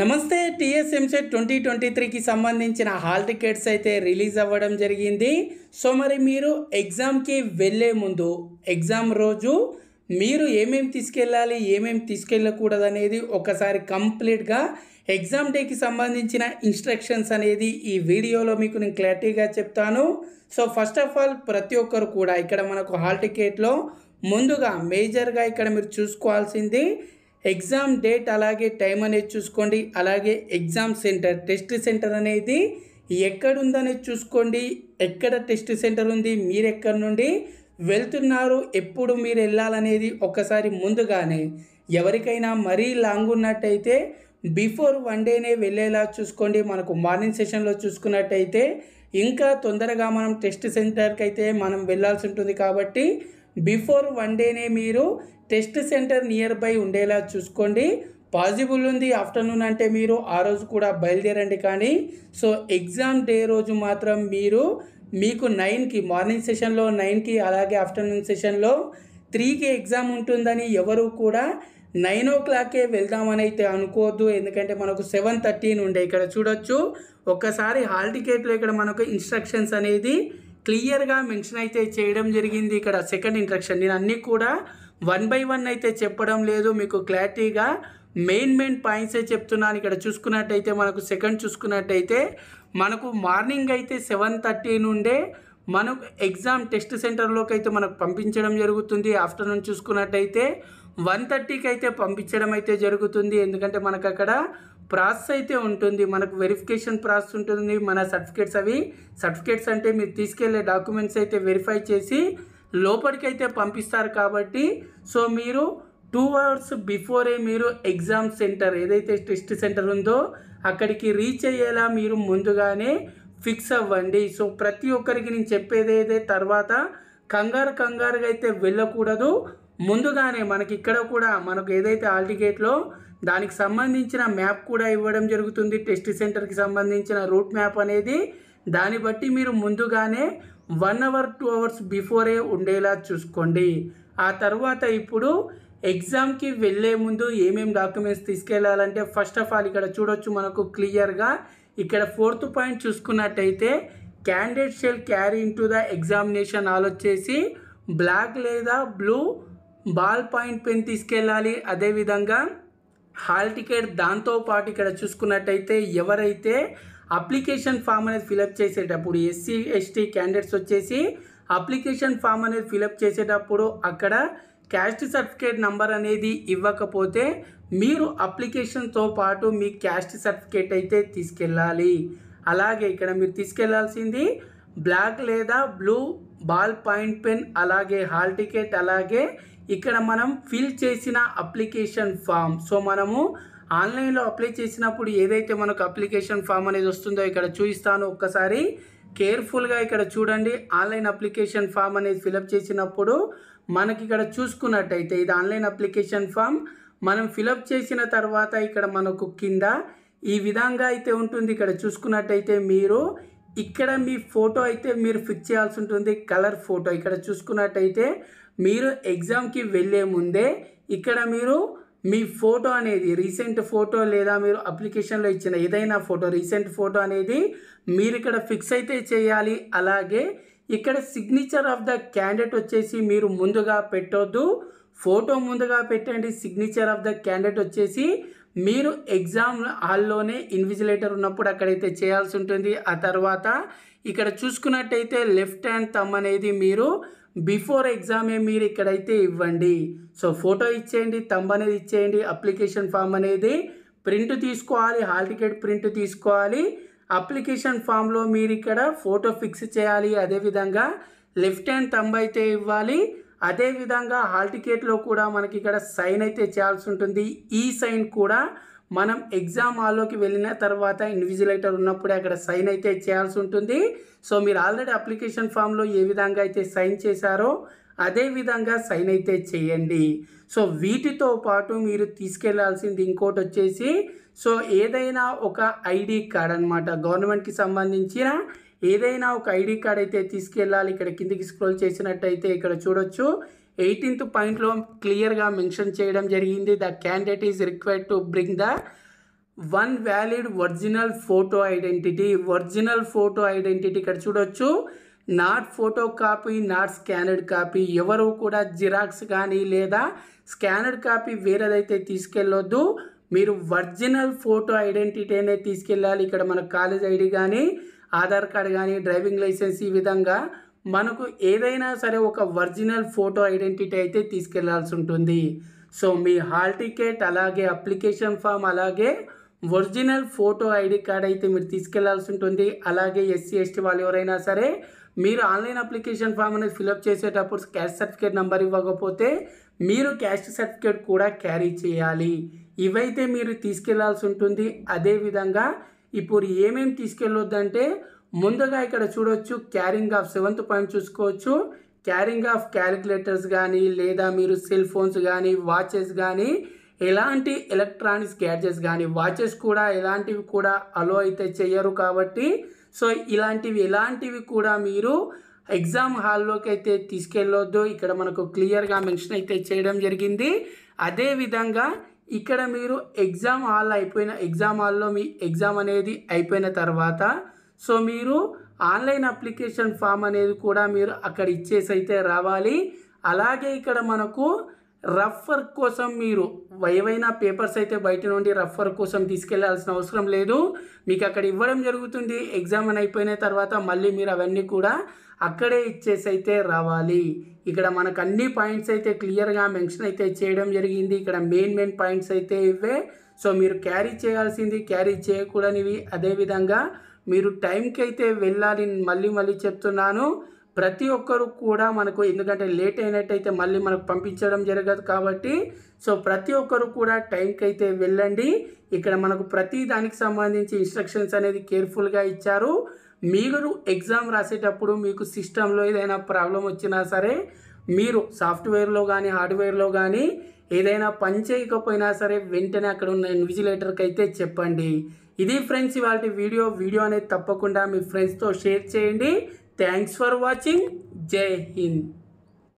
నమస్తే TS EAMCET twenty twenty త్రీకి సంబంధించిన హాల్ టికెట్స్ అయితే రిలీజ్ అవ్వడం జరిగింది. సో మరి మీరు ఎగ్జామ్కి వెళ్ళే ముందు ఎగ్జామ్ రోజు మీరు ఏమేమి తీసుకెళ్ళాలి ఏమేమి తీసుకెళ్ళకూడదు అనేది ఒకసారి కంప్లీట్గా ఎగ్జామ్ డేకి సంబంధించిన ఇన్స్ట్రక్షన్స్ అనేది ఈ వీడియోలో మీకు నేను క్లారిటీగా చెప్తాను. సో ఫస్ట్ ఆఫ్ ఆల్ ప్రతి ఒక్కరు కూడా ఇక్కడ మనకు హాల్ టికెట్లో ముందుగా మేజర్గా ఇక్కడ మీరు చూసుకోవాల్సింది ఎగ్జామ్ డేట్ అలాగే టైం అనేది చూసుకోండి. అలాగే ఎగ్జామ్ సెంటర్ టెస్ట్ సెంటర్ అనేది ఎక్కడుందనేది చూసుకోండి. ఎక్కడ టెస్ట్ సెంటర్ ఉంది మీరు ఎక్కడి నుండి వెళ్తున్నారు ఎప్పుడు మీరు వెళ్ళాలనేది ఒకసారి ముందుగానే. ఎవరికైనా మరీ లాంగ్ ఉన్నట్టయితే బిఫోర్ వన్ డేనే వెళ్ళేలా చూసుకోండి. మనకు మార్నింగ్ సెషన్లో చూసుకున్నట్టయితే ఇంకా తొందరగా మనం టెస్ట్ సెంటర్కి అయితే మనం వెళ్ళాల్సి ఉంటుంది కాబట్టి బిఫోర్ వన్ డేనే మీరు టెస్ట్ సెంటర్ నియర్ బై ఉండేలా చూసుకోండి. పాజిబుల్ ఉంది ఆఫ్టర్నూన్ అంటే మీరు ఆ రోజు కూడా బయలుదేరండి కానీ సో ఎగ్జామ్ డే రోజు మాత్రం మీరు మీకు నైన్కి మార్నింగ్ సెషన్లో నైన్కి అలాగే ఆఫ్టర్నూన్ సెషన్లో త్రీకి ఎగ్జామ్ ఉంటుందని ఎవరు కూడా నైన్ ఓ క్లాకే వెళ్దామని అయితే అనుకోవద్దు. ఎందుకంటే మనకు సెవెన్ థర్టీన్ ఉండే ఇక్కడ చూడొచ్చు. ఒక్కసారి హాల్ టికెట్లో ఇక్కడ మనకు ఇన్స్ట్రక్షన్స్ అనేది క్లియర్గా మెన్షన్ అయితే చేయడం జరిగింది ఇక్కడ సెకండ్ ఇంట్రక్షన్. నేను అన్నీ కూడా వన్ బై వన్ అయితే చెప్పడం లేదు మీకు క్లారిటీగా మెయిన్ మెయిన్ పాయింట్సే చెప్తున్నాను. ఇక్కడ చూసుకున్నట్టయితే మనకు సెకండ్ చూసుకున్నట్టయితే మనకు మార్నింగ్ అయితే సెవెన్ థర్టీ నుండే మనకు ఎగ్జామ్ టెస్ట్ సెంటర్లోకి అయితే మనకు పంపించడం జరుగుతుంది. ఆఫ్టర్నూన్ చూసుకున్నట్టయితే వన్ థర్టీకి అయితే పంపించడం అయితే జరుగుతుంది. ఎందుకంటే మనకు అక్కడ ప్రాసెస్ అయితే ఉంటుంది. మనకు వెరిఫికేషన్ ప్రాసెస్ ఉంటుంది. మన సర్టిఫికేట్స్ అవి సర్టిఫికేట్స్ అంటే మీరు తీసుకెళ్ళే డాక్యుమెంట్స్ అయితే వెరిఫై చేసి లోపలికి అయితే పంపిస్తారు కాబట్టి సో మీరు టూ అవర్స్ బిఫోరే మీరు ఎగ్జామ్ సెంటర్ ఏదైతే టెస్ట్ సెంటర్ ఉందో అక్కడికి రీచ్ అయ్యేలా మీరు ముందుగానే ఫిక్స్ అవ్వండి. సో ప్రతి ఒక్కరికి నేను చెప్పేది ఏదే తర్వాత కంగారు కంగారుగా అయితే వెళ్ళకూడదు. ముందుగానే మనకి ఇక్కడ కూడా మనకు ఏదైతే ఆల్టిగేట్లో టికెట్లో దానికి సంబంధించిన మ్యాప్ కూడా ఇవ్వడం జరుగుతుంది. టెస్ట్ సెంటర్కి సంబంధించిన రూట్ మ్యాప్ అనేది దాన్ని బట్టి మీరు ముందుగానే one hour two hours before ఉండేలా చూసుకోండి. ఆ తర్వాత ఇప్పుడు ఎగ్జామ్కి వెళ్ళే ముందు ఏమేమి డాక్యుమెంట్స్ తీసుకెళ్ళాలంటే ఫస్ట్ ఆఫ్ ఆల్ ఇక్కడ చూడొచ్చు మనకు క్లియర్గా. ఇక్కడ ఫోర్త్ పాయింట్ చూసుకున్నట్టయితే candidate shall carry in to the examination ఆలోచేసి వచ్చేసి బ్లాక్ లేదా బ్లూ బాల్ పాయింట్ పెన్ తీసుకెళ్ళాలి. అదేవిధంగా హాల్ టికెట్ దాంతో పాటు ఇక్కడ చూసుకున్నట్టయితే ఎవరైతే అప్లికేషన్ ఫామ్ అనేది ఫిలప్ చేసేటప్పుడు ఎస్సీ ఎస్టీ క్యాండిడేట్స్ వచ్చేసి అప్లికేషన్ ఫామ్ అనేది ఫిలప్ చేసేటప్పుడు అక్కడ క్యాస్ట్ సర్టిఫికేట్ నంబర్ అనేది ఇవ్వకపోతే మీరు అప్లికేషన్తో పాటు మీ క్యాస్ట్ సర్టిఫికేట్ అయితే తీసుకెళ్ళాలి. అలాగే ఇక్కడ మీరు తీసుకెళ్ళాల్సింది బ్లాక్ లేదా బ్లూ బాల్ పాయింట్ పెన్ అలాగే హాల్ టికెట్ అలాగే ఇక్కడ మనం ఫిల్ చేసిన అప్లికేషన్ ఫామ్ సో మనము ఆన్లైన్లో అప్లై చేసినప్పుడు ఏదైతే మనకు అప్లికేషన్ ఫామ్ అనేది వస్తుందో ఇక్కడ చూపిస్తాను ఒక్కసారి. కేర్ఫుల్గా ఇక్కడ చూడండి. ఆన్లైన్ అప్లికేషన్ ఫామ్ అనేది ఫిలప్ చేసినప్పుడు మనకి ఇక్కడ చూసుకున్నట్టయితే ఇది ఆన్లైన్ అప్లికేషన్ ఫామ్ మనం ఫిలప్ చేసిన తర్వాత ఇక్కడ మనకు కింద ఈ విధంగా అయితే ఉంటుంది. ఇక్కడ చూసుకున్నట్టయితే మీరు ఇక్కడ మీ ఫోటో అయితే మీరు ఫిక్స్ చేయాల్సి ఉంటుంది. కలర్ ఫోటో ఇక్కడ చూసుకున్నట్టయితే మీరు ఎగ్జామ్కి వెళ్ళే ముందే ఇక్కడ మీరు మీ ఫోటో అనేది రీసెంట్ ఫోటో లేదా మీరు అప్లికేషన్లో ఇచ్చిన ఏదైనా ఫోటో రీసెంట్ ఫోటో అనేది మీరు ఇక్కడ ఫిక్స్ అయితే చేయాలి. అలాగే ఇక్కడ సిగ్నేచర్ ఆఫ్ ద క్యాండిడేట్ వచ్చేసి మీరు ముందుగా పెట్టొద్దు. ఫోటో ముందుగా పెట్టండి సిగ్నేచర్ ఆఫ్ ద క్యాండిడేట్ వచ్చేసి మీరు ఎగ్జామ్ హాల్లోనే ఇన్విజిలేటర్ ఉన్నప్పుడు అక్కడైతే చేయాల్సి ఉంటుంది. ఆ తర్వాత ఇక్కడ చూసుకున్నట్టయితే లెఫ్ట్ హ్యాండ్ తమ్ అనేది మీరు బిఫోర్ ఎగ్జామే మీరు ఇక్కడైతే ఇవ్వండి. సో ఫోటో ఇచ్చేయండి తంబ్ అనేది ఇచ్చేయండి అప్లికేషన్ ఫామ్ అనేది ప్రింట్ తీసుకోవాలి హాల్ టికెట్ ప్రింట్ తీసుకోవాలి. అప్లికేషన్ ఫామ్లో మీరు ఇక్కడ ఫోటో ఫిక్స్ చేయాలి అదేవిధంగా లెఫ్ట్ హ్యాండ్ తంబ్ అయితే ఇవ్వాలి. అదేవిధంగా హాల్ టికెట్లో కూడా మనకి ఇక్కడ సైన్ అయితే చేయాల్సి ఉంటుంది. ఈ సైన్ కూడా మనం ఎగ్జామ్ హాల్లోకి వెళ్ళిన తర్వాత ఇన్విజిలేటర్ ఉన్నప్పుడే అక్కడ సైన్ అయితే చేయాల్సి ఉంటుంది. సో మీరు ఆల్రెడీ అప్లికేషన్ ఫామ్లో ఏ విధంగా అయితే సైన్ చేశారో అదే విధంగా సైన్ అయితే చేయండి. సో వీటితో పాటు మీరు తీసుకెళ్ళాల్సింది ఇంకోటి వచ్చేసి సో ఏదైనా ఒక ఐడి కార్డ్ అనమాట గవర్నమెంట్కి సంబంధించిన ఏదైనా ఒక ఐడి కార్డ్ అయితే తీసుకెళ్ళాలి. ఇక్కడ కిందికి స్క్రోల్ చేసినట్టయితే ఇక్కడ చూడొచ్చు. ఎయిటీన్త్ పాయింట్లో క్లియర్గా మెన్షన్ చేయడం జరిగింది. The candidate is required to bring the one valid original photo identity original photo identity ఇక్కడ చూడొచ్చు. Not photo copy not scanned copy ఎవరు కూడా జిరాక్స్ కానీ లేదా స్కానర్డ్ కాపీ వేరేదైతే తీసుకెళ్ళొద్దు. మీరు ఒరిజినల్ ఫోటో ఐడెంటిటీ అనేది తీసుకెళ్ళాలి. ఇక్కడ మన కాలేజ్ ఐడి కానీ ఆధార్ కార్డ్ కానీ డ్రైవింగ్ లైసెన్స్ ఈ విధంగా మనకు ఏదైనా సరే ఒక ఒరిజినల్ ఫోటో ఐడెంటిటీ అయితే తీసుకెళ్ళాల్సి ఉంటుంది. సో మీ హాల్ టికెట్ అలాగే అప్లికేషన్ ఫామ్ అలాగే ఒరిజినల్ ఫోటో ఐడి కార్డ్ అయితే మీరు తీసుకెళ్ళాల్సి ఉంటుంది. అలాగే ఎస్సీ ఎస్టీ వాళ్ళు ఎవరైనా సరే మీరు ఆన్లైన్ అప్లికేషన్ ఫామ్ అనేది ఫిలప్ చేసేటప్పుడు క్యాస్ట్ సర్టిఫికేట్ నెంబర్ ఇవ్వకపోతే మీరు క్యాస్ట్ సర్టిఫికేట్ కూడా క్యారీ చేయాలి. ఇవైతే మీరు తీసుకెళ్ళాల్సి ఉంటుంది. అదేవిధంగా ఇప్పుడు ఏమేమి తీసుకెళ్ళొద్దంటే ముందుగా ఇక్కడ చూడవచ్చు క్యారింగ్ ఆఫ్ సెవెంత్ పాయింట్ చూసుకోవచ్చు. క్యారింగ్ ఆఫ్ క్యాలిక్యులేటర్స్ కానీ లేదా మీరు సెల్ ఫోన్స్ కానీ వాచెస్ కానీ ఎలాంటి ఎలక్ట్రానిక్స్ గ్యాడ్జెట్స్ కానీ వాచెస్ కూడా ఎలాంటివి కూడా అలో అయితే చేయరు కాబట్టి సో ఇలాంటివి ఎలాంటివి కూడా మీరు ఎగ్జామ్ హాల్లోకి అయితే తీసుకెళ్ళొద్దు. ఇక్కడ మనకు క్లియర్గా మెన్షన్ అయితే చేయడం జరిగింది. అదేవిధంగా ఇక్కడ మీరు ఎగ్జామ్ హాల్ అయిపోయిన ఎగ్జామ్ హాల్లో మీ ఎగ్జామ్ అనేది అయిపోయిన తర్వాత సో మీరు ఆన్లైన్ అప్లికేషన్ ఫామ్ అనేది కూడా మీరు అక్కడ ఇచ్చేసి అయితే రావాలి. అలాగే ఇక్కడ మనకు రఫర్ కోసం మీరు ఏవైనా పేపర్స్ అయితే బయట నుండి రఫర్ కోసం తీసుకెళ్ళాల్సిన అవసరం లేదు. మీకు అక్కడ ఇవ్వడం జరుగుతుంది. ఎగ్జామ్ అని అయిపోయిన తర్వాత మళ్ళీ మీరు అవన్నీ కూడా అక్కడే ఇచ్చేసి అయితే రావాలి. ఇక్కడ మనకు అన్ని పాయింట్స్ అయితే క్లియర్గా మెన్షన్ అయితే చేయడం జరిగింది. ఇక్కడ మెయిన్ మెయిన్ పాయింట్స్ అయితే ఇవే. సో మీరు క్యారీ చేయాల్సింది క్యారీ చేయకూడనివి. అదేవిధంగా మీరు టైంకి అయితే వెళ్ళాలి మళ్ళీ మళ్ళీ చెప్తున్నాను. ప్రతి ఒక్కరు కూడా మనకు ఎందుకంటే లేట్ అయినట్టయితే మళ్ళీ మనకు పంపించడం జరగదు కాబట్టి సో ప్రతి ఒక్కరు కూడా టైంకి అయితే వెళ్ళండి. ఇక్కడ మనకు ప్రతి దానికి సంబంధించి ఇన్స్ట్రక్షన్స్ అనేది కేర్ఫుల్గా ఇచ్చారు. మీరు ఎగ్జామ్ రాసేటప్పుడు మీకు సిస్టంలో ఏదైనా ప్రాబ్లం వచ్చినా సరే మీరు సాఫ్ట్వేర్లో కానీ హార్డ్వేర్లో కానీ ఏదైనా పని చేయకపోయినా సరే వెంటనే అక్కడ ఉన్న ఇన్విజిలేటర్కి అయితే చెప్పండి. ఇది ఫ్రెండ్స్ ఇవాళ వీడియో. వీడియో అనేది తప్పకుండా మీ ఫ్రెండ్స్తో షేర్ చేయండి. థ్యాంక్స్ ఫర్ వాచింగ్ జై హింద్.